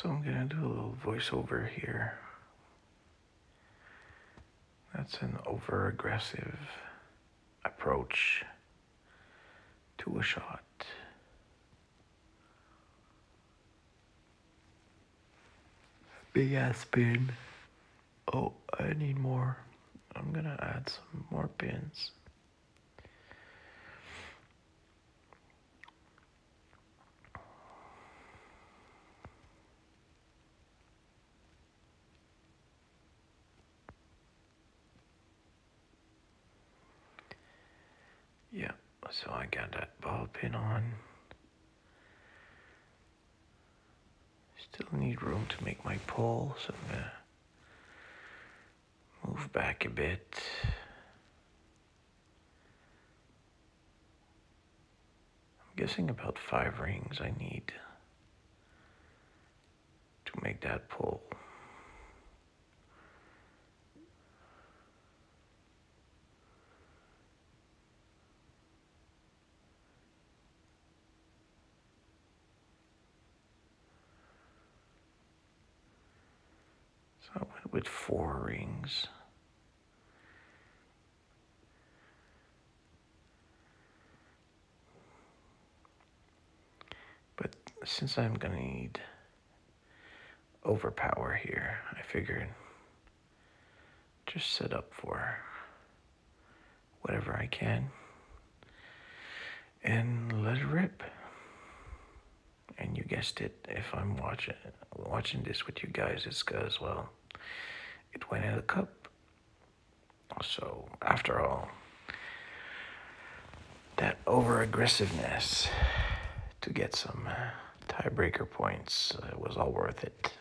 So I'm gonna do a little voiceover here. That's an over aggressive approach to a shot. Big ass spin. Oh, I need more. I'm gonna add some more pins. Yeah, so I got that ball pin on. Still need room to make my pull, so I'm gonna move back a bit. I'm guessing about five rings I need to make that pull. So I went with four rings. But since I'm gonna need overpower here, I figured just set up for whatever I can and let it rip. And you guessed it, if I'm watching watching this with you guys, it's because well, it went in the cup. So after all, that over aggressiveness to get some uh, tiebreaker points uh, was all worth it.